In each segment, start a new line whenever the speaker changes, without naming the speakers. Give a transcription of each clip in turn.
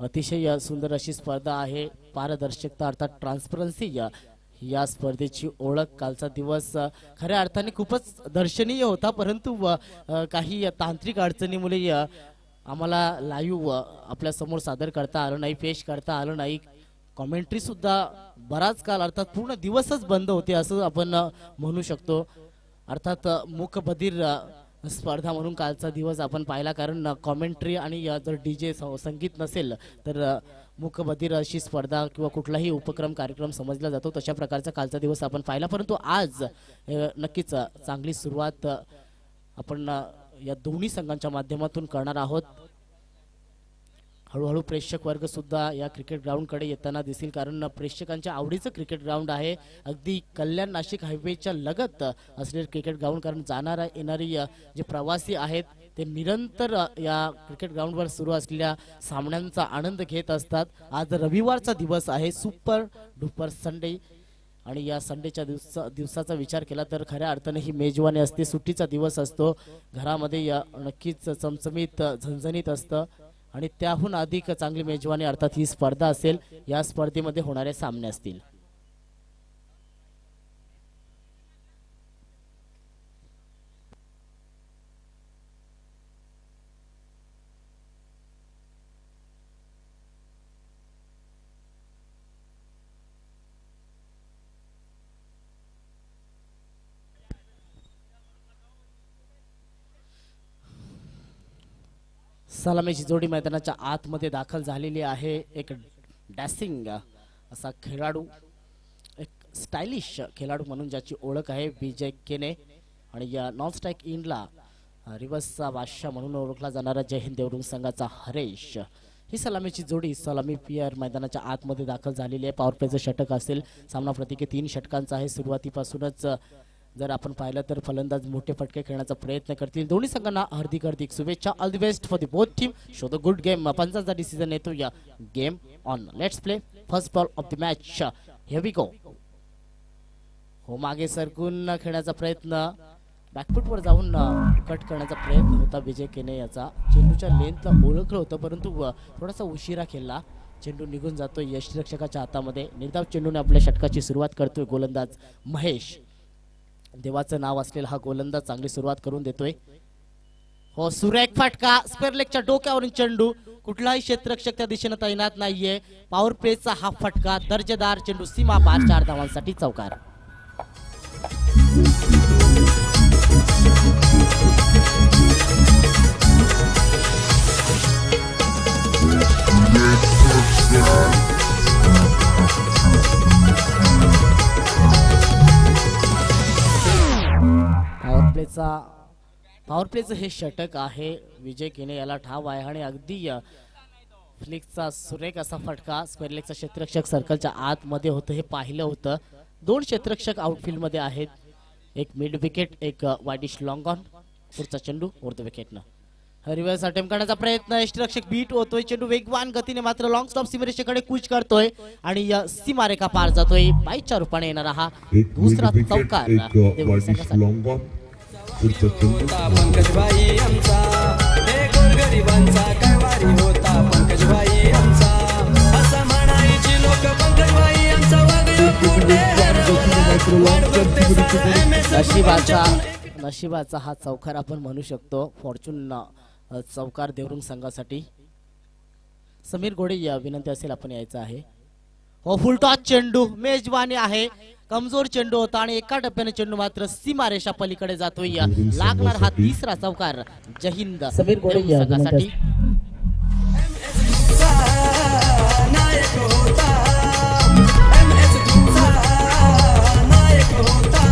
अतिशय सुंदर अशी स्पर्धा आहे. पारदर्शकता अर्थात ट्रान्सपरन्सी या या स्पर्धेची ओळख. कालचा दिवस खऱ्या अर्थाने खूपच दर्शनीय होता. परंतु काही तांत्रिक अडचणीमुळे आम्हाला लाईव्ह आपल्यासमोर सादर करता आलं नाही पेश करता आलं नाही. कॉमेंट्री सुद्धा बराच काळ अर्थात पूर्ण दिवसच बंद होते असं आपण म्हणू शकतो. अर्थात मुखबधीर स्पर्धा म्हणून कालचा दिवस आपण पाहिला कारण कॉमेंट्री आणि जर डी जे संगीत नसेल तर अ, अशी स्पर्धा किंवा कुठलाही उपक्रम कार्यक्रम समजला जातो. तशा प्रकारचा कालचा दिवस आपण पाहिला. परंतु आज नक्कीच चांगली सुरुवात आपण या दोन्ही संघांच्या माध्यमातून करणार आहोत. हळूहळू प्रेक्षक वर्ग सुद्धा या क्रिकेट ग्राउंडकडे येताना दिसेल कारण प्रेक्षकांच्या आवडीचं क्रिकेट ग्राउंड आहे. अगदी कल्याण नाशिक हायवेच्या लगत असलेले क्रिकेट ग्राउंड कारण जाणारा येणारी जे प्रवासी आहेत ते निरंतर या क्रिकेट ग्राउंडवर सुरू असलेल्या सामन्यांचा आनंद घेत असतात. आज रविवारचा दिवस आहे सुपर डुपर संडे. आणि या संडेच्या दिवसा दिवसाचा विचार केला तर खऱ्या अर्थाने ही मेजवानी असते सुट्टीचा दिवस असतो. घरामध्ये या नक्कीच चमचमीत झणझणीत असतं. आणि त्याहून अधिक चांगली मेजवानी अर्थात ही स्पर्धा असेल या स्पर्धेमध्ये होणारे सामने असतील. सलामीची जोडी मैदानाच्या आतमध्ये दाखल झालेली आहे. एक डॅसिंग असा खेळाडू एक स्टायलिश खेळाडू म्हणून ज्याची ओळख आहे विजय केने. आणि या नॉन स्ट्राईक इनला रिवर्सचा बादशाह म्हणून ओळखला जाणारा जय हिंद देवरुंग संघाचा हरेश. ही सलामीची जोडी सलामी पियर मैदानाच्या आतमध्ये दाखल झालेली आहे. पॉवर प्लेचं षटक असेल. सामना प्रत्येकी तीन षटकांचा आहे. सुरुवातीपासूनच जर आपण पाहिलं तर फलंदाज मोठे फटके खेळण्याचा प्रयत्न करतील. दोन्ही संघांना हार्दिक हार्दिक शुभेच्छा. All the best for the both team show the good game पंचांचा decision येतो या game on let's play first ball of the match here we go हो मागे सरकून खेळण्याचा प्रयत्न. बॅकफुटवर जाऊन uh, कट करण्याचा प्रयत्न होता विजय केने याचा. चेंडूच्या लेंथला ओळखलं होतं परंतु uh, थोडासा उशिरा खेळला. चेंडू निघून जातो यशरक्षकाच्या हातामध्ये. निर्धाव चेंडूने आपल्या षटकाची सुरुवात करतोय गोलंदाज महेश. देवाचं नाव असलेला हा गोलंदाज चांगली सुरुवात करून देतोय. हो सुरेख फाटका स्क्वेअर लेगच्या डोक्यावरून चेंडू. कुठलाही क्षेत्ररक्षक त्या दिशेनं तैनात नाहीये. पॉवर प्लेचा हा फटका दर्जेदार चेंडू सीमा पार चार धावांसाठी चौकार. Yeah. प्लेचा पॉवर प्लेचं हे षटक आहे. विजय केने याला ठाव आहे आणि अगदी फ्लिकचा सुरेख असा फटका स्क्वेअर लेगचा क्षेत्ररक्षक सर्कलच्या आतमध्ये होतं हे पाहिलं होतं. दोन क्षेत्ररक्षक आउटफील्डमध्ये आहेत. एक मिड विकेट एक वायडिश लॉंग ऑन पुढचा चेंडू उर्ध विकेटनं रिव्हर्स अटेम्प्ट करण्याचा प्रयत्न यष्टीरक्षक बीट होतोय. चेंडू वेगवान गतीने मात्र लॉंग स्टॉप सीमारेषेकडे कूच करतोय. आणि सीमारेखा पार जातोय. बाईच्या रूपाने येणारा हा दुसरा चौकार.
पंकजबाई आमचा हे गोरगरिबांचा काय वारी होता पंकजबाई आमचा. असं म्हणायची लोक पंकजबाई आमचा वागलो कुठे हरवला? वाट बघते सारं MS
नशिबाचा नशिबाचा हा चौकार आपण म्हणू शकतो फॉर्च्यून चौकार देवरुंग संघासाठी. समीर गोडे या विनंती असेल आपण यायचं आहे. हो फुलटॉस चेंडू मेजवानी आहे. कमजोर चेंडू होता आणि एका टप्प्याने चेंडू मात्र सीमारेषा पलीकडे जातोय. लागणार हा तिसरा चौकार जहिंद समीर संघासाठी
चा नायक होता MS चा नायक होता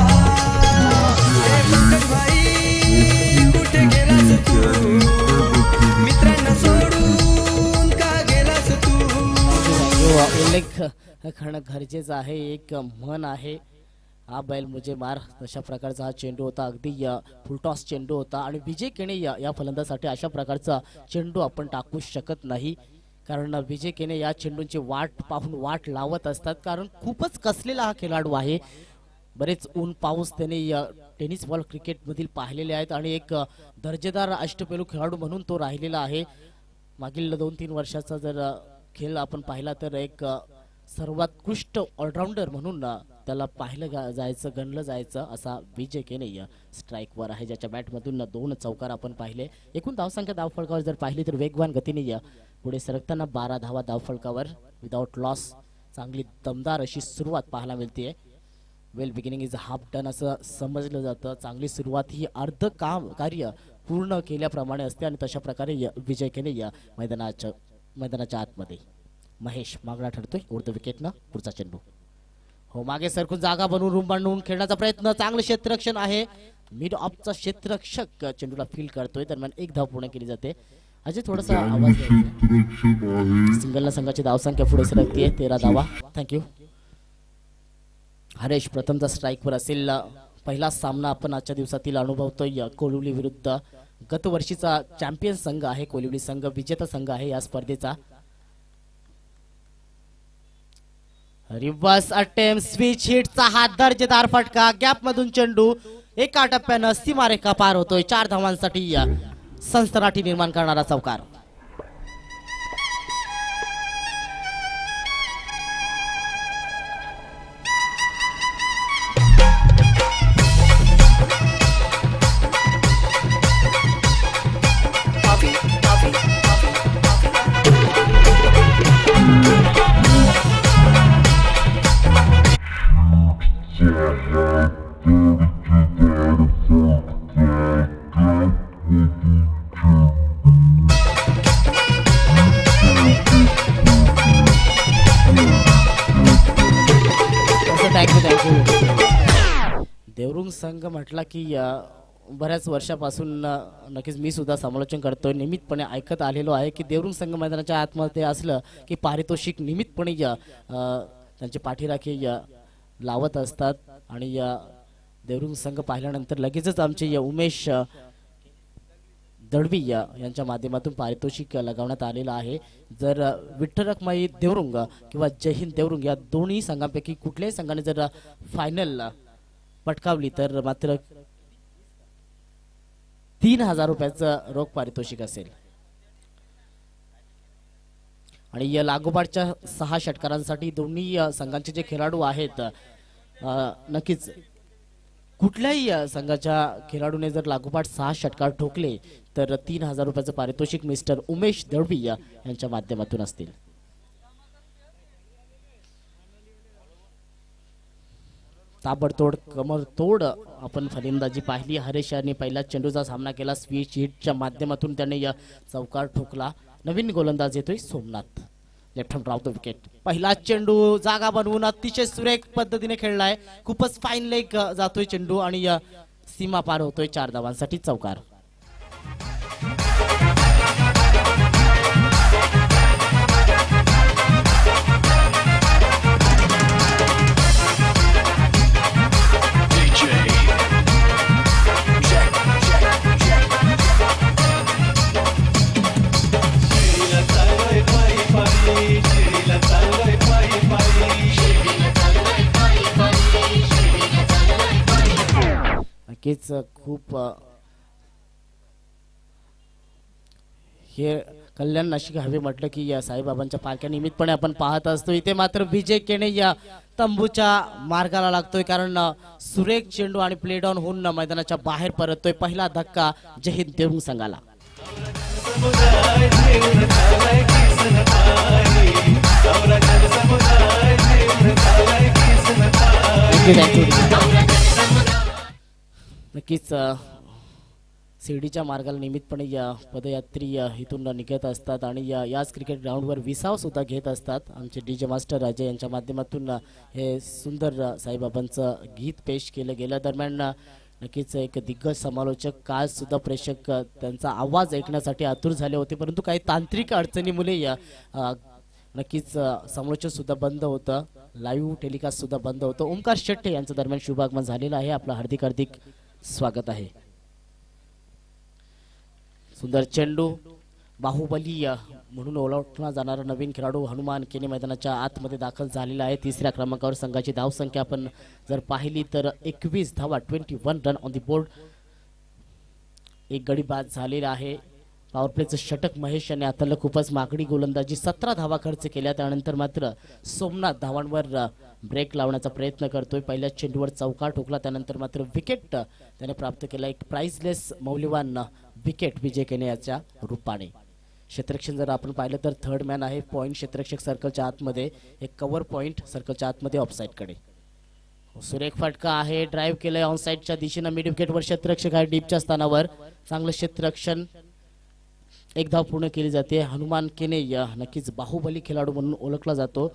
हे
उल्लेख खाणं गरजेचं आहे एक म्हण आहे. हा बैल मुझे मार. अशा प्रकारचा हा चेंडू होता. अगदी फुलटॉस चेंडू होता. आणि विजय केने या या फलंदासाठी अशा प्रकारचा चेंडू आपण टाकू शकत नाही. कारण विजय केने या चेंडूंची वाट पाहून वाट लावत असतात. कारण खूपच कसलेला हा खेळाडू आहे. बरेच ऊन पाऊस त्याने टेनिस बॉल क्रिकेटमधील पाहिलेले आहेत. आणि एक दर्जेदार अष्टपैलू खेळाडू म्हणून तो राहिलेला आहे. मागील दोन तीन वर्षाचा जर खेळ आपण पाहिला तर एक सर्वोत्कृष्ट ऑलराऊंडर म्हणून त्याला पाहिलं गा- जायचं गणलं जायचं असा विजय केने स्ट्राईकवर आहे ज्याच्या बॅटमधून दोन चौकार आपण पाहिले. एकूण धावसंख्या धावफळकावर जर पाहिली तर वेगवान गतीने पुढे सरकताना बारा धावा धावफळकावर. विदाऊट लॉस चांगली दमदार अशी सुरुवात पाहायला मिळते well beginning is half done असं समजलं जातं. चांगली सुरुवात ही अर्ध काम कार्य पूर्ण केल्याप्रमाणे असते आणि तशा प्रकारे य- विजय केले या मैदानाच्या मैदानाच्या आतमध्ये. महेश मागणा ठरतोय. उडतं विकेटनं पुढचा चेंडू. हो मागे सरकून जागा बनवून रूम बांधून खेळण्याचा प्रयत्न. चांगलं क्षेत्ररक्षण आहे. मिड ऑफचा क्षेत्ररक्षक चेंडूला फील करतोय. दरम्यान एक धाव पूर्ण केली जाते. अजय थोडासा आवाज द्यायचा. सिंगलला संघाची धावसंख्या पुढे सरकतीये. तेरा धावा. थँक्यू हरेश प्रथमचा स्ट्राईकवर असेल. पहिला सामना आपण आजच्या दिवसातील अनुभवतोय. कोलिवली विरुद्ध गतवर्षीचा चॅम्पियन संघ आहे. कोलिवली संघ विजेता संघ आहे या स्पर्धेचा. रिव्हर्स अटेम्प स्विच हिटचा हा दर्जेदार फटका. गॅप मधून चेंडू एका टप्प्यानं सीमारेखा पार होतोय. चार धावांसाठी संस्थानाठी निर्माण करणारा चौकार म्हटला की बऱ्याच वर्षापासून नक्कीच मी सुद्धा समालोचन करतोय. नियमितपणे ऐकत आलेलो आहे की देवरुंग संघ मैदानाच्या आतमध्ये असलं की पारितोषिक नियमितपणे अ, त्यांचे पाठीराखे लावत असतात. आणि या देवरुंग संघ पाहिल्यानंतर लगेचच आमचे या उमेश अ, दळवी या यांच्या माध्यमातून पारितोषिक लगावण्यात आलेलं आहे. जर विठ्ठलकमाई विठ्ठल रखमाई देवरुंग किंवा जय हिंद देवरुंग या दोन्ही संघांपैकी कुठल्याही संघाने जर फायनल पटकावली तर मात्र तीन हजार रुपयाचं रोख पारितोषिक असेल. आणि या लागोपाठच्या सहा षटकारांसाठी दोन्ही संघांचे जे खेळाडू आहेत नक्कीच कुठल्याही संघाच्या खेळाडूने जर लागोपाठ सहा षटकार ठोकले तर तीन हजार रुपयाचं पारितोषिक मिस्टर उमेश दळवी यांच्या माध्यमातून असतील. ताबडतोड कमरतोड आपण फलंदाजी पाहिली. हरेश यांनी पहिला चेंडूचा सामना केला. स्विच हिटच्या माध्यमातून त्याने या चौकार ठोकला. नवीन गोलंदाज येतोय सोमनाथ. लेफ्ट हँड राव द विकेट पहिला चेंडू जागा बनवून अतिशय सुरेख पद्धतीने खेळलाय. खूपच फाईन लेग जातोय चेंडू आणि सीमा पार होतोय चार धावांसाठी चौकार. नक्कीच खूप हे कल्याण नाशिक हवे म्हटलं की या साईबाबांच्या पालख्या निमित्तपणे आपण पाहत असतो. इथे मात्र विजय केने या तंबूच्या मार्गाला लागतोय कारण सुरेख चेंडू आणि प्ले डाऊन होऊन मैदानाच्या बाहेर परततोय. पहिला धक्का जय हिंद देवरुंग संघाला. Thank you. नक्कीच शिर्डीच्या मार्गाला नियमितपणे या पदयात्री इथून निघत असतात आणि या याच क्रिकेट ग्राउंडवर विसाव सुद्धा घेत असतात. आमचे डी जे मास्टर राजे यांच्या माध्यमातून हे सुंदर साईबाबांचं गीत पेश केलं गेलं. दरम्यान नक्कीच एक दिग्गज समालोचक काल सुद्धा प्रेक्षक त्यांचा आवाज ऐकण्यासाठी आतुर झाले होते. परंतु काही तांत्रिक अडचणीमुळे या नक्कीच अ, समालोचन सुद्धा बंद होतं. लाईव्ह टेलिकास्ट सुद्धा बंद होतं. ओंकार शेट्टे यांचं दरम्यान शुभागमन झालेलं आहे. आपलं हार्दिक हार्दिक स्वागत आहे. सुंदर चेंडू बाहुबली म्हणून ओळखला जाणारा नवीन खेळाडू हनुमान केने मैदानाच्या आतमध्ये दाखल झालेला आहे. तिसऱ्या क्रमांकावर संघाची धावसंख्या आपण जर पाहिली तर एकवीस धावा twenty one run on the board एक गडी बाद झालेला आहे. पॉवर प्लेचं षटक महेश यांनी आता खूपच मागणी गोलंदाजी सतरा धावा खर्च केल्या. त्यानंतर मात्र सोमनाथ धावांवर ब्रेक लावण्याचा प्रयत्न करतोय. पहिल्या चेंडूवर चौकार ठोकला त्यानंतर मात्र विकेट त्याने प्राप्त केला. एक प्राइसलेस मौल्यवान विकेट विजय केने याच्या रूपाने. क्षेत्ररक्षण जर आपण पाहिलं तर थर्ड मॅन आहे पॉईंट क्षेत्रक्षक सर्कलच्या आतमध्ये. एक कव्हर पॉईंट सर्कलच्या आतमध्ये ऑफसाईडकडे सुरेख फटका आहे ड्राईव्ह केलंय ऑनसाईडच्या दिशेनं. मिड विकेटवर क्षेत्रक्षक आहे डीपच्या स्थानावर. चांगलं क्षेत्ररक्षण एक धाव पूर्ण केली जाते. हनुमान केने नक्कीच बाहुबली खेळाडू म्हणून ओळखला जातो.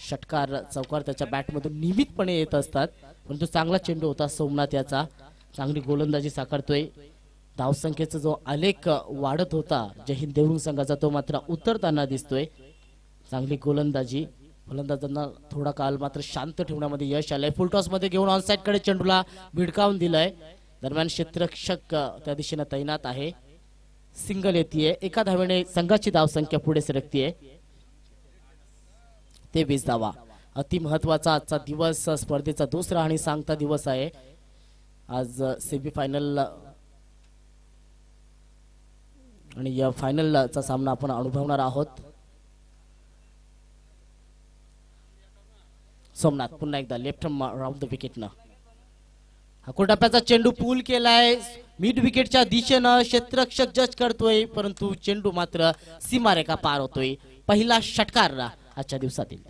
षटकार चौकार त्याच्या बॅटमधून नियमितपणे येत असतात. परंतु चांगला चेंडू होता सोमनाथ याचा. चांगली गोलंदाजी साकारतोय. धावसंख्येचा जो आलेख वाढत होता जे हिंद देवरुंग संघाचा तो मात्र उतरताना दिसतोय. चांगली गोलंदाजी. फलंदाजांना थोडा काल मात्र शांत ठेवण्यामध्ये यश आलंय. फुल टॉसमध्ये घेऊन ऑनसाईडकडे चेंडूला भिडकावून दिलंय. दरम्यान क्षेत्ररक्षक त्या दिशेनं तैनात आहे. सिंगल येते एका धावेने संघाची धावसंख्या पुढे सरकतीये. ते वीस धावा. अति महत्त्वाचा आजचा दिवस स्पर्धेचा दुसरा आणि सांगता दिवस आहे. आज सेमीफायनल आणि या फायनलचा सामना आपण अनुभवणार आहोत. सोमनाथ पुन्हा एकदा लेफ्ट राऊंड द विकेटनं हाकूर टप्प्याचा चेंडू पूल केलाय. मिड विकेटच्या दिशेनं क्षेत्रक्षक जज करतोय परंतु चेंडू मात्र सीमारेखा पार होतोय. पहिला षटकार आजच्या दिवसातील.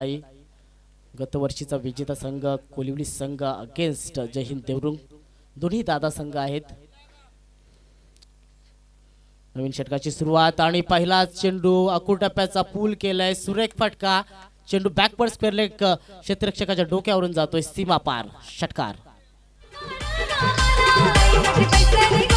आई गतवर्षीचा विजेता संघ कोलिवली संघ अगेन्स्ट जय हिंद देवरुंग. दोन्ही दादा संघ आहेत. नवीन षटकाची सुरुवात आणि पहिला चेंडू अकुर टप्प्याचा पूल केलाय. सुरेख फटका. चेंडू बॅकवर्ड स्पेरलेक क्षेत्ररक्षकाच्या डोक्यावरून जातोय सीमा पार. षटकार.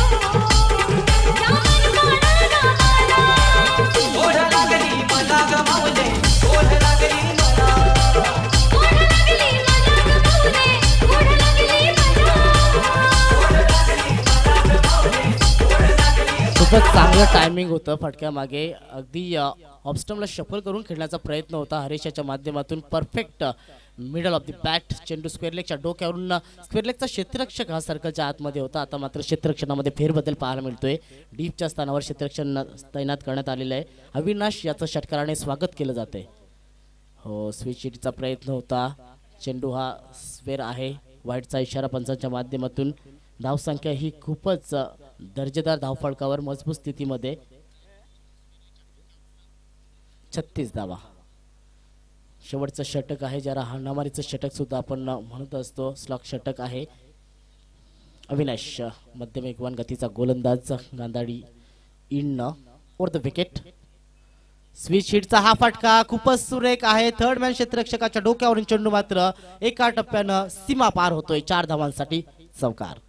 खूपच चांगलं टायमिंग होतं फटक्यामागे. अगदी ऑब्स्टमला शफल करून खेळण्याचा प्रयत्न होता हरेशाच्या माध्यमातून. Perfect middle off the bat चेंडू स्क्वेअरलेगच्या डोक्यावरून स्क्वेअरलेगचा क्षेत्ररक्षक हा सर्कलच्या आतमध्ये होता. आता मात्र क्षेत्ररक्षणामध्ये फेरबदल पाहायला मिळतोय. डीपच्या स्थानावर क्षेत्ररक्षण तैनात करण्यात आलेलं आहे. अविनाश याचं षटकाराने स्वागत केलं जाते हो स्विच चा प्रयत्न होता. चेंडू हा स्वेअर आहे. वाईटचा इशारा पंचांच्या माध्यमातून. धावसंख्या ही खूपच दर्जेदार धावफळकावर मजबूत स्थितीमध्ये. छत्तीस धावा. शेवटचं षटक आहे ज्याला हाणामारीचं षटक सुद्धा आपण म्हणत असतो. स्लॉक षटक आहे. अविनाश मध्यम एकवान गतीचा गोलंदाज गांधाडी in or the wicket switch हिटचा हा फटका खूपच सुरेख आहे. थर्ड मॅन क्षेत्ररक्षकाच्या डोक्यावरून चेंडू मात्र एका टप्प्यानं सीमा पार होतोय. चार धावांसाठी चौकार.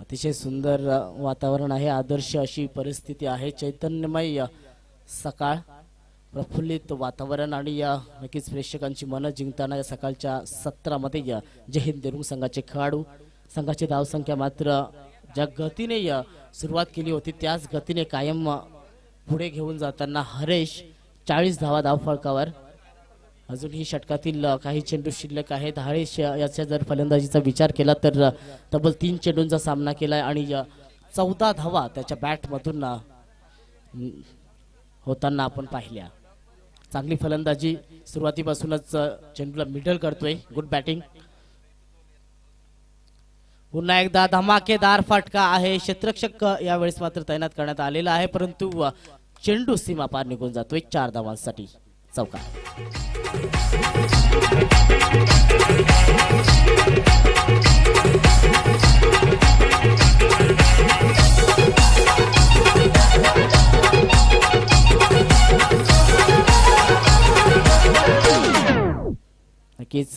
अतिशय सुंदर वातावरण आहे आदर्श अशी परिस्थिती आहे चैतन्यमय सकाळ प्रफुल्लित वातावरण आणि या नक्कीच प्रेक्षकांची मनं जिंकताना या सकाळच्या सत्रामध्ये या जय हिंद देरुंग संघाचे खेळाडू संघाची धावसंख्या मात्र ज्या गतीने सुरुवात केली होती त्याच गतीने कायम पुढे घेऊन जाताना हरेश चाळीस धावा धाव फळकावर अजूनही षटकातील काही चेंडू शिल्लक आहेत. हरेश याचा याच्या जर फलंदाजीचा विचार केला तर तब्बल तीन चेंडूंचा सामना केला आणि चौदा धावा त्याच्या बॅटमधून होताना आपण पाहिल्या. चांगली फलंदाजी सुरुवातीपासूनच चेंडूला मिडल करतोय. Good batting. पुन्हा एकदा धमाकेदार फटका आहे. क्षेत्रक्षक यावेळेस मात्र तैनात करण्यात आलेला आहे परंतु चेंडू सीमा पार निघून जातोय चार धावांसाठी. चौका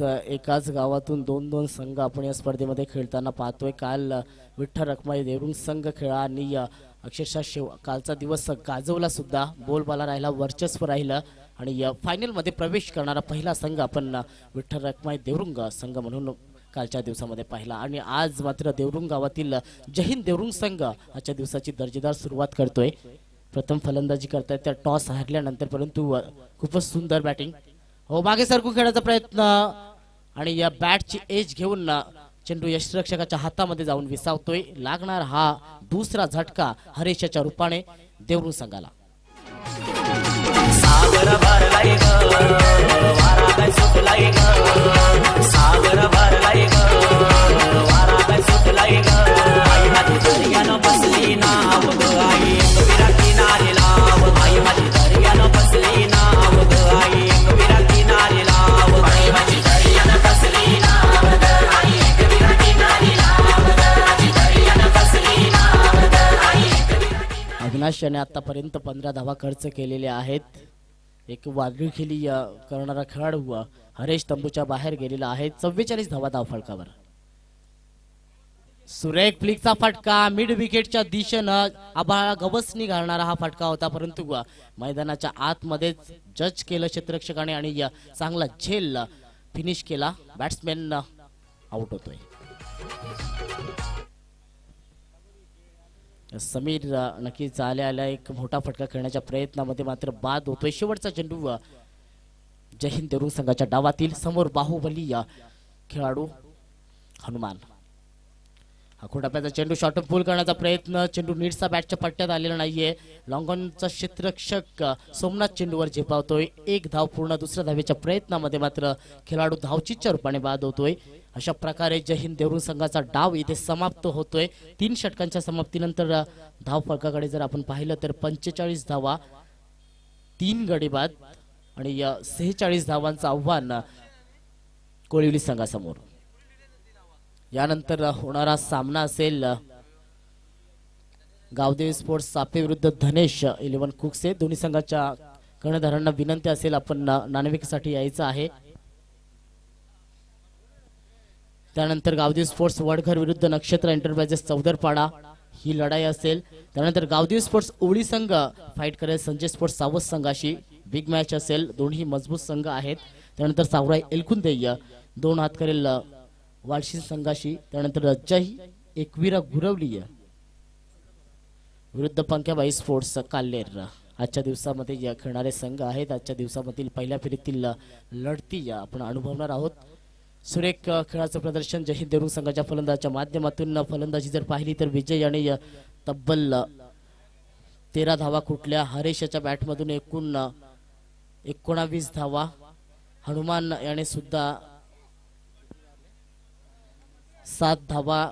नक्कीच एकाच गावातून दोन दोन संघ आपण या स्पर्धेमध्ये खेळताना पाहतोय. काल विठ्ठल रखमाई देवरुंग संघ खेळा आणि अक्षरशः शेव कालचा दिवस गाजवला सुद्धा. बोलबाला राहिला वर्चस्व राहिलं आणि फायनलमध्ये प्रवेश करणारा पहिला संघ आपण विठ्ठल रखमाई देवरुंग संघ म्हणून कालच्या दिवसामध्ये पाहिला. आणि आज मात्र देवरुंग गावातील जहीन देवरुंग संघ आजच्या दिवसाची दर्जेदार सुरुवात करतोय. प्रथम फलंदाजी करतायत त्या टॉस हरल्यानंतर परंतु खूपच सुंदर बॅटिंग हो मागे सरकून खेळायचा प्रयत्न. आणि या बॅटची एज घेऊन ना चेंडू यशरक्षकाच्या हातामध्ये जाऊन विसावतोय. लागणार हा दुसरा झटका हरेशाच्या रूपाने देवरू संघाला.
सागर
अविनाश आतापर्यंत पंधरा धावा खर्च केलेले आहेत. एक वादळी खेळी करणारा खेळाडू हरेश तंबूच्या बाहेर गेलेला आहे. चव्वेचाळीस धावा धाव फळकावर. सुरेख फ्लिकचा फटका मिड विकेटच्या दिशेनं आभाळा गवसनी घालणारा हा फटका होता. परंतु मैदानाच्या आतमध्येच जज केलं क्षेत्ररक्षकाने आणि चांगला झेल फिनिश केला. बॅट्समॅन आउट होतोय. समीर नक्कीच आल्या आल्या एक मोठा फटका खेळण्याच्या प्रयत्नामध्ये मात्र बाद होतोय. शेवटचा चेंडू जय हिंद देवरुंग संघाच्या डावातील समोर बाहुबली खेळाडू हनुमान. हा टप्प्याचा चेंडू शॉर्ट पूल करण्याचा प्रयत्न चेंडू नीटचा बॅटच्या पट्ट्यात आलेला नाहीये. लॉंगॉनचा क्षेत्ररक्षक सोमनाथ चेंडूवर झेपावतोय. एक धाव पूर्ण दुसऱ्या धावेच्या प्रयत्नामध्ये मात्र खेळाडू धावचीच्या रूपाने बाद होतोय. अशा प्रकारे जय हिंद देवरुण संघाचा डाव इथे समाप्त होतोय. तीन षटकांच्या समाप्तीनंतर धाव फळकाकडे जर आपण पाहिलं तर पंचेचाळीस धावा तीन गडी बाद आणि सेहेचाळीस धावांचं आव्हान कोळिवली संघासमोर. यानंतर होणारा सामना असेल गावदेव गावदेवी स्पोर्ट्स सापे विरुद्ध धनेश इलेव्हन कुक्से दोन्ही संघाच्या कर्णधारांना विनंती असेल आपण अ, यायचं आहे. त्यानंतर गावदेव स्पोर्ट्स वडघर विरुद्ध नक्षत्र एंटरप्राइजेस चौदरपाडा ही लढाई असेल. त्यानंतर गावदेव स्पोर्ट्स ओळी संघ फाईट करेल संजय स्पोर्ट्स सावस संघाशी बिग मॅच असेल. दोन्ही मजबूत संघ आहेत. त्यानंतर सावराई एलकुंदेय दोन हात करेल वाळशी संघाशी त्यानंतर रज्जाही एकविरा गुरवली विरुद्ध पंख्याबाई स्पोर्ट्स काल्लेर. आजच्या दिवसामध्ये या खेळणारे संघ आहेत. आजच्या दिवसामधील पहिल्या फेरीतील लढती या आपण अनुभवणार आहोत. सुरेख खेळाचं प्रदर्शन जहीर हिंद देवरुंग संघाच्या फलंदाजाच्या माध्यमातून. फलंदाजी जर पाहिली तर विजय याने तब्बल तेरा धावा कुठल्या हरेशच्या बॅटमधून एकूण एकोणावीस धावा. हनुमान याने सुद्धा सात धावा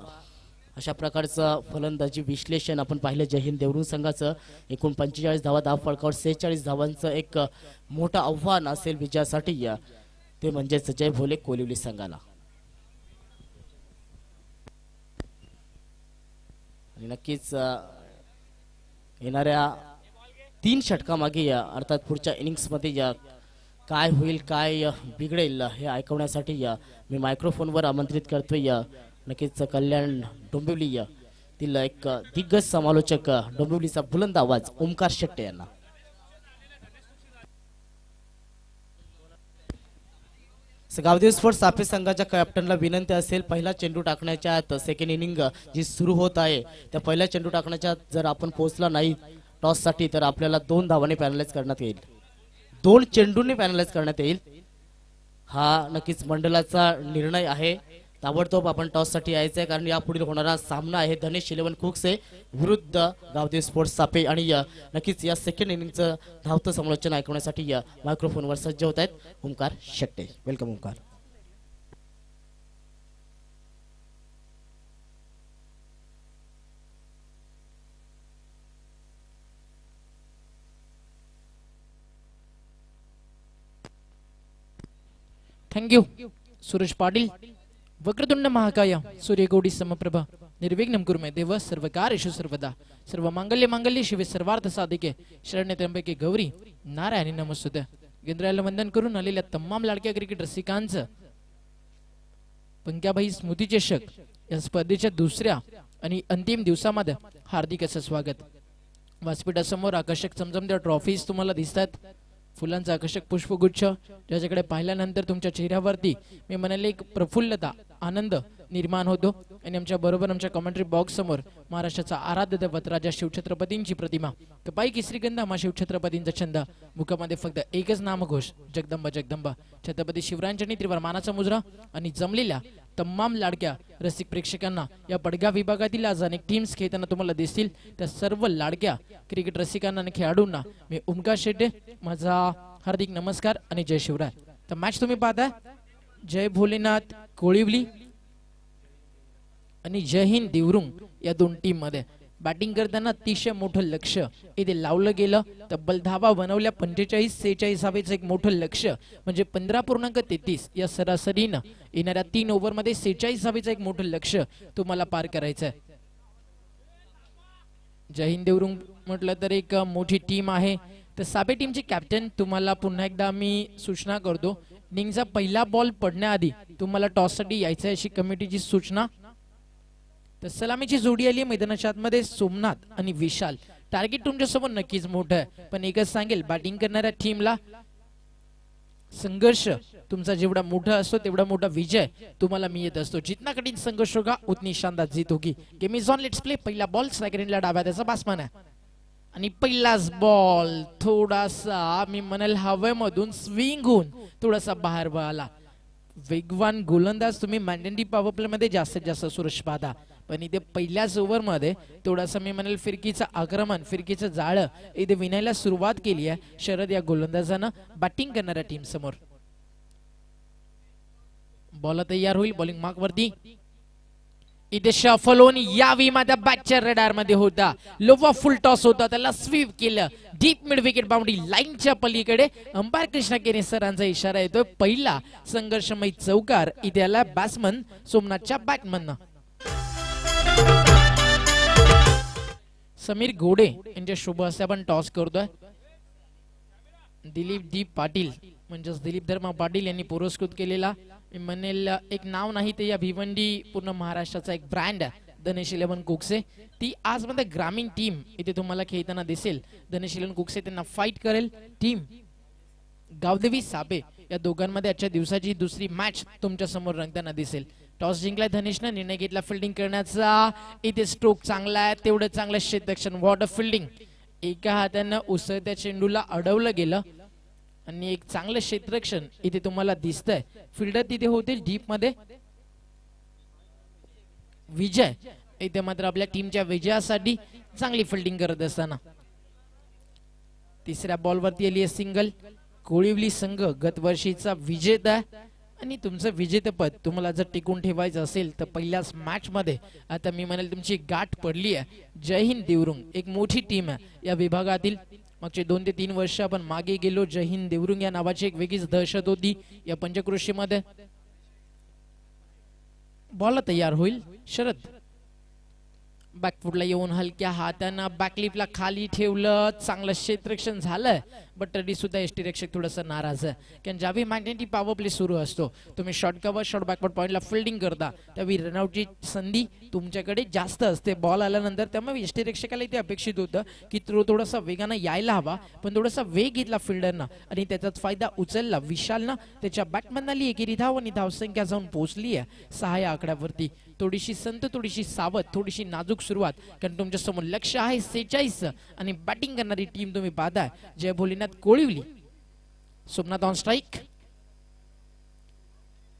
अशा प्रकारचं फलंदाजी विश्लेषण आपण पाहिलं जय हिंद देवरुंग संघाचं. एकूण पंचेचाळीस धावा धाव फळकावर सेहेचाळीस धावांचं एक मोठं आव्हान असेल विजयासाठी. ते म्हणजेच जय भोले कोलिवली संघाला. आणि नक्कीच येणाऱ्या तीन षटकामागे या अर्थात पुढच्या इनिंग्समध्ये या काय होईल काय बिघडेल हे ऐकवण्यासाठी मी मायक्रोफोनवर आमंत्रित करतोय नक्कीच कल्याण डोंबिवली अ, तील एक दिग्गज समालोचक डोंबिवलीचा बुलंद आवाज ओमकार शेट्टे यांना. गावदेव स्पोर्ट्स साफे संघाच्या कॅप्टनला विनंती असेल पहिला चेंडू टाकण्याच्या आत सेकंड इनिंग जी सुरू होत आहे त्या पहिल्या चेंडू टाकण्याच्या जर आपण पोहोचला नाही टॉससाठी तर आपल्याला दोन धावाने पॅनलाइज करण्यात येईल. दोन चेंडूंनी पॅनलाइज करण्यात येईल. हा नक्कीच मंडळाचा निर्णय आहे. ताबडतोब आपण टॉससाठी यायचं आहे कारण यापुढील होणारा सामना आहे धनेश इलेव्हन कुक्से विरुद्ध गावदेव स्पोर्ट्स सापे. आणि नक्कीच या सेकंड इनिंगचं धावतं समालोचन ऐकवण्यासाठी मायक्रोफोनवर सज्ज होत आहेत Omkar Shette. Welcome Omkar.
Thank you Suresh Patil Vakratunda महाकाय सूर्यगोडी समप्रभा निर्विघ्न कुर्मे देव सर्व सर्वकार्येषु सर्वदा सर्व मांगल्य मांगल्य शिवे सर्वार्थ साधिके शरण्य त्र्यंबके गौरी नारायणी नमस्तुते गेंद्राला वंदन करून आलेल्या तमाम लाडक्या क्रिकेट रसिकांचं पंक्याबाई स्मृती चषक या स्पर्धेच्या दुसऱ्या आणि अंतिम दिवसामध्ये हार्दिक असं स्वागत व्यासपीठासमोर आकर्षक चमचमत्या ट्रॉफीज तुम्हाला दिसतात फुलांचा आकर्षक पुष्पगुच्छ ज्याच्याकडे पाहिल्यानंतर तुमच्या चेहऱ्यावरती मी म्हणाले एक प्रफुल्लता आनंद निर्माण होतो. आणि आमच्या बरोबर आमच्या कमेंट्री बॉक्स समोर महाराष्ट्राचा आराध्य दैवत राजा शिवछत्रपतींची प्रतिमा. कपाई श्रीगंध मा शिवछत्रपतींचा छंद. मुखामध्ये फक्त एकच नामघोष जगदंबा जगदंबा. छत्रपती शिवरायांच्या त्रिवार मानाचा मुजरा आणि जमलेल्या तमाम लाडक्या रसिक प्रेक्षकांना या बडगा विभागातील आज अनेक टीम्स खेळताना तुम्हाला दिसतील. त्या सर्व लाडक्या क्रिकेट रसिकांना आणि खेळाडूंना मी ओमकार शेट्टे माझा हार्दिक नमस्कार आणि जय शिवराय. तर मॅच तुम्ही पाहताय. जय भोलेनाथ कोळिवली आणि जय हिंद देवरुंग या दोन टीममध्ये. बॅटिंग करताना अतिशय मोठं लक्ष. इथे लावलं गेलं तब्बल धावा बनवल्या पंचेचाळीस सेहेचाळीस धावेचं एक मोठं लक्ष. म्हणजे पंधरा पूर्णांक तेहतीस या सरासरीनं येणाऱ्या तीन ओव्हरमध्ये सेहेचाळीस धावेचं एक मोठं लक्ष तुम्हाला पार करायचं आहे जय हिंद देवरुंग म्हटलं तर एक मोठी टीम आहे. तर साबे टीमचे कॅप्टन तुम्हाला पुन्हा एकदा मी सूचना करतो. निंगचा पहिला बॉल पडण्याआधी तुम्हाला टॉससाठी यायचं अशी कमिटीची सूचना. तर सलामीची जोडी आली मैदानाच्या आतमध्ये सोमनाथ आणि विशाल. टार्गेट तुमच्यासमोर नक्कीच मोठं आहे. पण एकच सांगेल बॅटिंग करणाऱ्या टीमला संघर्ष तुमचा जेवढा मोठा असतो तेवढा मोठा विजय तुम्हाला मिळत असतो. जितना कठीण संघर्ष होगा उतनी शानदार जीत होगी. Game is on let's play पहिला बॉल सेकंडला डाव्या त्याचा बासमान आहे. आणि पहिलाच बॉल थोडासा मी म्हणाल हवेमधून स्विंग होऊन थोडासा बाहेर वळाला वेगवान गोलंदाज तुम्ही मॅन्डेंटी पॉवर प्ले मध्ये जास्तीत जास्त सुरेश बाधा पण इथे पहिल्याच ओव्हरमध्ये थोडासा मी म्हणेल फिरकीचं आक्रमण फिरकीचं जाळं इथे विणायला सुरुवात केली आहे. शरद या गोलंदाजानं बॅटिंग करणाऱ्या टीम समोर. बॉल तयार होईल बॉलिंग मार्क वरती इथे शफल होऊन यावी माझ्या बॅटच्या रडारमध्ये होता. लोवा फुल टॉस होता. त्याला स्वीप केलं. डीप मिड विकेट बाउंड्री लाईनच्या पलीकडे अंबार कृष्णा केने सरांचा इशारा येतोय. पहिला संघर्षमय चौकार इथे आला बॅट्समन सोमनाथच्या बॅटमन समीर घोडे यांच्या शुभ हस्ते आपण टॉस करतोय. दिलीप दीप पाटील म्हणजेच दिलीप धर्मा पाटील यांनी पुरस्कृत केलेला. मी म्हणेल एक नाव नाही ते या भिवंडी पूर्ण महाराष्ट्राचा एक ब्रँड आहे धनेश इलेव्हन कुकसे. ती आज मध्ये ग्रामीण टीम इथे तुम्हाला खेळताना दिसेल. धनेश इलेवन कुकसे त्यांना फाईट करेल. टीम गावदेवी साबे या दोघांमध्ये आजच्या दिवसाची दुसरी मॅच तुमच्यासमोर रंगताना दिसेल. टॉस जिंकलाय धनेशनं निर्णय घेतला फिल्डिंग करण्याचा. इथे स्ट्रोक चांगला आहे तेवढं चांगलं क्षेत्रक्षण वॉटर फिल्डिंग एका हातानं उसळत्या चेंडूला अडवलं गेलं. आणि एक चांगलं क्षेत्रक्षण इथे तुम्हाला दिसतंय. फिल्डर तिथे होते डीपमध्ये. विजय. इथे मात्र आपल्या टीमच्या विजयासाठी चांगली फिल्डिंग करत असताना. तिसऱ्या बॉलवरती आली आहे सिंगल कोळिवली संघ गत वर्षीचा विजेता आहे. आणि तुमचं विजेतेपद तुम्हाला जर टिकून ठेवायचं असेल तर पहिल्याच मॅच मध्ये आता मी म्हणेल तुमची गाठ पडली आहे. जय हिंद देवरुंग. एक मोठी टीम आहे या विभागातील. मागचे दोन ते तीन वर्ष आपण मागे गेलो. जय हिंद देवरुंग या नावाची एक वेगळीच दहशत होती या पंचकृषीमध्ये बॉल तयार होईल. शरद. बॅकफुटला येऊन हलक्या हातानं बॅकलिपला खाली ठेवलं. चांगलं क्षेत्रक्षण झालं बट तरी सुद्धा एस टी रक्षक थोडंसं नाराज आहे कारण ज्यावेळी मॅग्नेटिक पॉवर प्ले सुरू असतो तुम्ही शॉर्ट कवर शॉर्ट बॅकवर्ड पॉईंटला फिल्डिंग करता त्यावेळी रनआउटची संधी तुमच्याकडे जास्त असते बॉल आल्यानंतर त्यामुळे एस टी रक्षकाला इथे अपेक्षित होतं की तो थोडासा वेगानं यायला हवा पण थोडासा वेग घेतला फिल्डरनं आणि त्याचाच फायदा उचलला विशालनं त्याच्या बॅटमनली एकेरी धाव आणि धावसंख्या जाऊन पोहोचली आहे सहा या आकड्यावरती थोडीशी संत थोडीशी सावध थोडीशी नाजूक सुरुवात कारण तुमच्यासमोर लक्ष आहे सेचाळीस आणि बॅटिंग करणारी टीम तुम्ही पाहताय जय भोलेनाथ कोळीवली सोमनाथ ऑन स्ट्राईक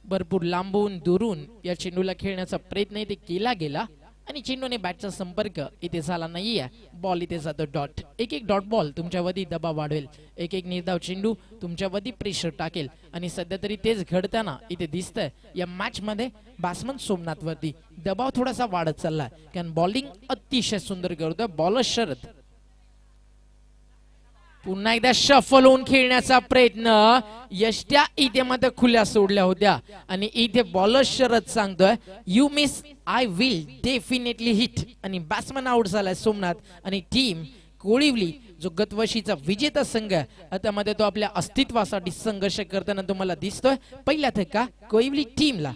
भरपूर लांबून दुरून या चेंडूला खेळण्याचा प्रयत्न इथे केला गेला आणि चेंडूने बॅटचा संपर्क इथे झाला नाहीये. बॉल इथे जातो डॉट एक एक डॉट बॉल तुमच्यावरती दबाव वाढवेल. एक एक निर्धाव चेंडू तुमच्यावरती प्रेशर टाकेल. आणि सध्या तरी तेच घडताना इथे दिसतंय. या मॅच मध्ये बॅट्समन सोमनाथ वरती दबाव थोडासा वाढत चाललाय. कारण बॉलिंग अतिशय सुंदर करतोय. बॉलर शरद. पुन्हा एकदा शफल होऊन खेळण्याचा प्रयत्न. यष्ट्या इथे मध्ये खुल्या सोडल्या होत्या. आणि इथे बॉलर शरद सांगतोय you miss I will definitely hit आणि बॅट्समन आउट झालाय सोमनाथ. आणि टीम कोळिवली जो गतवर्षीचा विजेता संघ आहे आता मध्ये तो आपल्या अस्तित्वासाठी संघर्ष करताना तुम्हाला दिसतोय. पहिला धक्का कोळिवली टीमला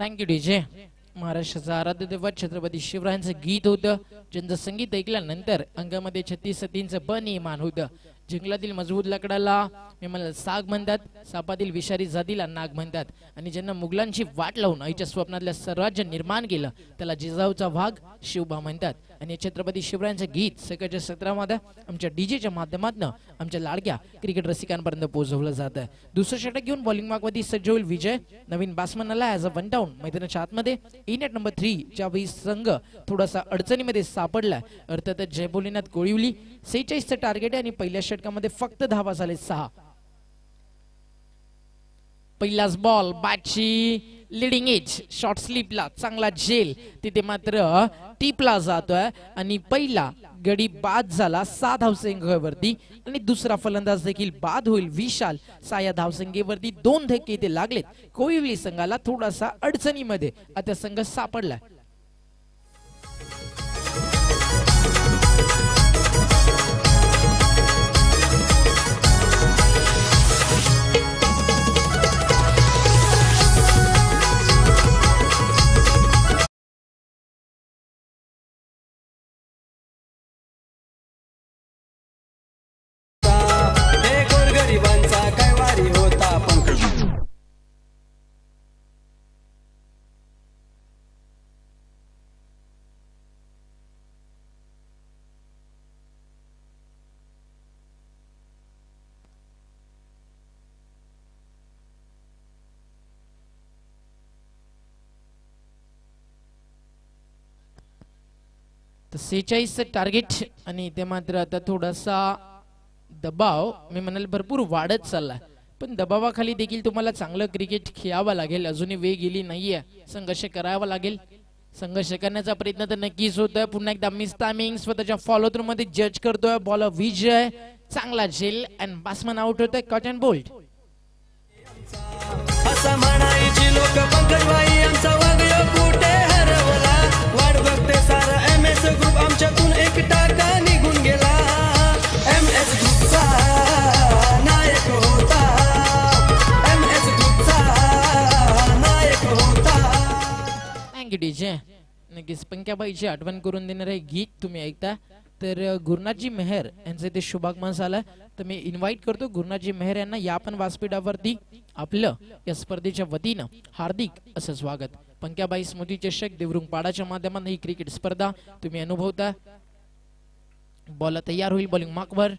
थँक्यू डीजे महाराष्ट्राचा आराध्य देवत छत्रपती शिवरायांचं गीत होतं ज्यांचं संगीत ऐकल्यानंतर अंगामध्ये छत्तीस सतींचं बनिमान होतं जंगलातील मजबूत लाकडाला मी साग म्हणतात सापातील विषारी जातीला नाग म्हणतात. आणि ज्यांना मुघलांची वाट लावून आईच्या स्वप्नातल्या स्वराज्य निर्माण केलं त्याला जिजाऊचा भाग शिवबा म्हणतात. आणि छत्रपती शिवरायांचं गीत सकाळच्या सत्रामध्ये आमच्या डीजेच्या माध्यमातून आमच्या लाडक्या क्रिकेट रसिकांपर्यंत पोहोचवलं जात आहे दुसरं षटक घेऊन बॉलिंग मार्कवरती सज्ज होईल विजय. नवीन बॅट्समन आला ऍज अ वन डाऊन मैदानाच्या आतमध्ये. इन एट नंबर थ्री च्या संघ थोडासा अडचणीमध्ये सापडलाय अर्थात जयबोलीनाथ भोलेनाथ कोळिवली सेहेचाळीसचं टार्गेट आहे आणि पहिल्या षटकामध्ये फक्त धावा झाले सहा. पहिलाच बॉल बॅटची लिडिंग एज शॉर्ट स्लीपला चांगला झेल तिथे मात्र टीपला जातोय आणि पहिला गडी बाद झाला सहा धावसंख्येवरती. आणि दुसरा फलंदाज देखील बाद होईल विशाल. साया धावसंख्येवरती दोन धक्के इथे लागलेत. कोविवली संघाला थोडासा अडचणीमध्ये आता संघ सापडलाय. सेहेचाळीसचं टार्गेट आणि ते मात्र आता थोडासा दबाव मी म्हणाल भरपूर वाढत चाललाय. पण दबावाखाली देखील तुम्हाला चांगलं क्रिकेट खेळावं लागेल. अजूनही वेळ गेली नाहीये. संघर्ष करावा लागेल. संघर्ष करण्याचा प्रयत्न तर नक्कीच होतोय. पुन्हा एकदा मिस टायमिंग स्वतःच्या फॉलो थ्रू मध्ये जज करतोय. बॉल विजय. चांगला झेल अँड बासमन आउट होतोय. कट अँड बोल्ड
असं म्हणायची लोक पंकजबाई आमचा वागयो कुठे?
Thank you DJ. नक्कीच पंक्याबाईची आठवण करून देणारे गीत तुम्ही ऐकता? तर गुरुनाथजी मेहर यांचं इथे शुभागमन झालं. तर मी इन्व्हाइट करतो गुरुनाथजी मेहर यांना. या पण व्यासपीठावरती आपलं या स्पर्धेच्या वतीनं हार्दिक असं स्वागत. पंक्याबाई स्मृती चषक देवरुंग पाडाच्या माध्यमातून ही क्रिकेट स्पर्धा तुम्ही अनुभवता. बॉल तयार होईल बॉलिंग मार्कवर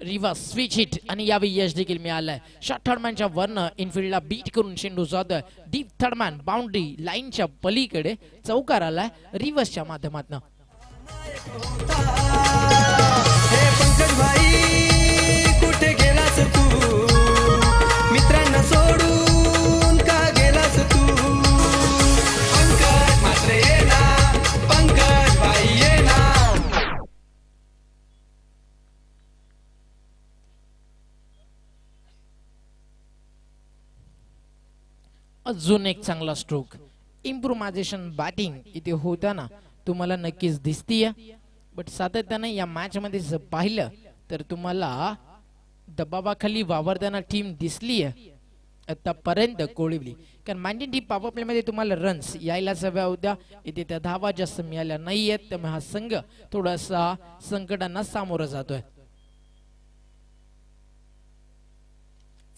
रिव्हर्स स्विच हिट आणि यावेळी यश देखील मिळालंय. शॉर्ट थर्डमॅनच्या वरनं इनफिल्डला बीट करून चेंडू जातोय. डीप थर्डमॅन बाउंड्री लाईनच्या पलीकडे चौकार रिव्हर्सच्या माध्यमातून. अजून एक चांगला स्ट्रोक इम्प्रोमायझेशन बॅटिंग इथे होताना तुम्हाला नक्कीच दिसतीय बट सातत्यानं या मॅच मध्ये जर पाहिलं तर तुम्हाला दबावाखाली वावरताना टीम दिसली आहे आतापर्यंत कोळिवली. कारण मांडीन टी पॉवर प्लेमध्ये तुम्हाला रन्स यायलाच हव्या होत्या. इथे त्या धावा जास्त मिळाल्या नाहीयेत त्यामुळे हा संघ थोडासा संकटांना सामोरा जातोय.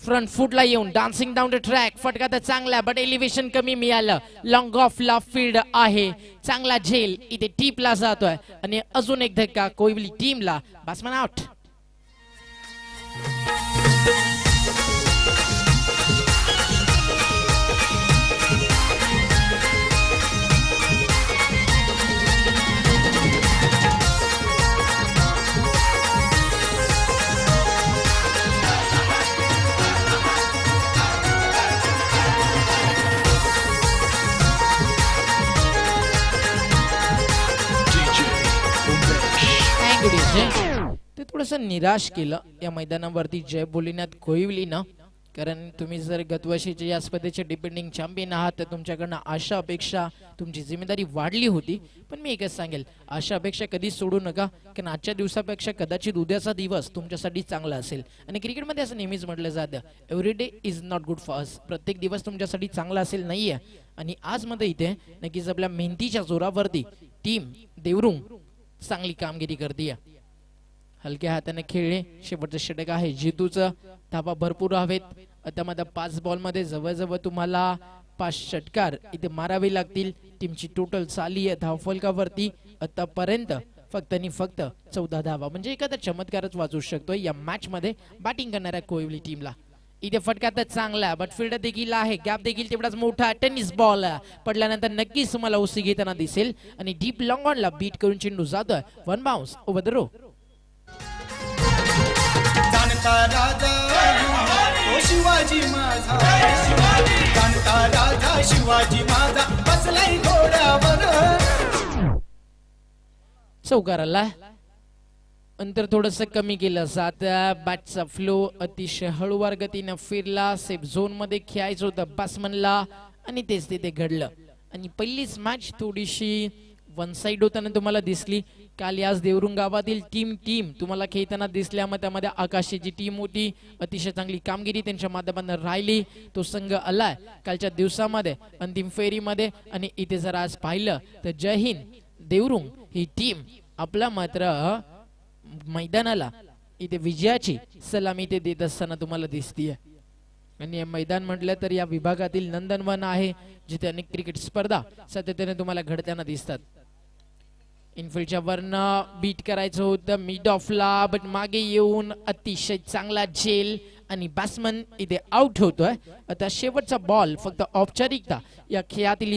फ्रंट फुटला येऊन डान्सिंग डाऊन द ट्रॅक फटका तर चांगला बट एलिव्हेशन कमी मिळालं. लॉंग ऑफ ला फील्ड आहे. चांगला झेल. इथे टीपला जातोय. आणि अजून एक धक्का कोयवली टीमला बासमन आउट थोडस निराश केलं. या मैदानावरती जय बोलिण्यात ना. कारण तुम्ही जर गतवर्षीच्या या स्पर्धेचे डिपेंडिंग चॅम्पियन आहात तर तुमच्याकडनं आशा अपेक्षा तुमची जिम्मेदारी वाढली होती. पण मी एकच सांगेल आशा अपेक्षा कधीच सोडू नका. कारण आजच्या दिवसापेक्षा कदाचित उद्याचा दिवस तुमच्यासाठी चांगला असेल. आणि क्रिकेटमध्ये असं नेहमीच म्हटलं जातं every day is not good for us प्रत्येक दिवस तुमच्यासाठी चांगला असेल नाहीये. आणि आजमध्ये इथे नक्कीच आपल्या मेहनतीच्या जोरावरती टीम देवरुंग चांगली कामगिरी करते हलक्या हाताने खेळले शेवटचं षटक आहे. जितूचं धाबा भरपूर हवेत. आता पाच बॉलमध्ये जवळजवळ तुम्हाला पाच षटकार इथे मारावे लागतील. टीमची टोटल चाली आहे धावफलकावरती. आतापर्यंत फक्त आणि फक्त चौदा धावा. म्हणजे एखादा चमत्कारच वाचू शकतो या मॅच मध्ये बॅटिंग करणाऱ्या कोहली टीमला. इथे फटका तर चांगला बट फिल्ड देखील आहे. गॅप देखील तेवढाच मोठा टेनिस बॉल पडल्यानंतर नक्कीच तुम्हाला उसी घेताना दिसेल. आणि डीप लॉंग ऑनला बीट करून चेंडू जातोय. One bounce over the rope
जाणता राजा ओ शिवाजी माझा. जाणता राजा शिवाजी माझा. बसलाय घोड्यावर.
चौकाराला अंतर थोडस कमी केलं जात. बॅटचा फ्लो अतिशय हळूवार गतीनं फिरला. सेफ झोनमध्ये खेळायचं होतं. बॅट्समनला आणि तेच तिथे घडलं. आणि पहिलीच मॅच थोडीशी वन साइड होताना तुम्हाला दिसली काल याच देवरुंग गावातील टीम टीम तुम्हाला खेळताना दिसल्या मग त्यामध्ये आकाशीची टीम होती अतिशय चांगली कामगिरी त्यांच्या माध्यमातून राहिली तो संघ आलाय कालच्या दिवसामध्ये अंतिम फेरीमध्ये आणि इथे जर आज पाहिलं तर जय हिंद देवरुंग ही टीम आपला मात्र मैदानाला इथे विजयाची सलामी ते देत असताना तुम्हाला दिसतीये. आणि हे मैदान म्हटलं तर या विभागातील नंदनवन आहे जिथे अनेक क्रिकेट स्पर्धा सातत्याने तुम्हाला घडताना दिसतात. इनफिल्डच्या वरनं बीट करायचं होतं मिड ऑफला बट मागे येऊन अतिशय चांगला झेल आणि बॅट्समन इथे आउट होतोय. आता शेवटचा बॉल फक्त औपचारिकता या खेळातील